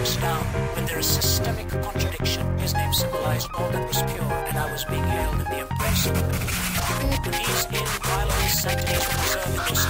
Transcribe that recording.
down when there is systemic contradiction. His name symbolized all that was pure, and I was being held in the embrace of it. In, while all sanctities preserve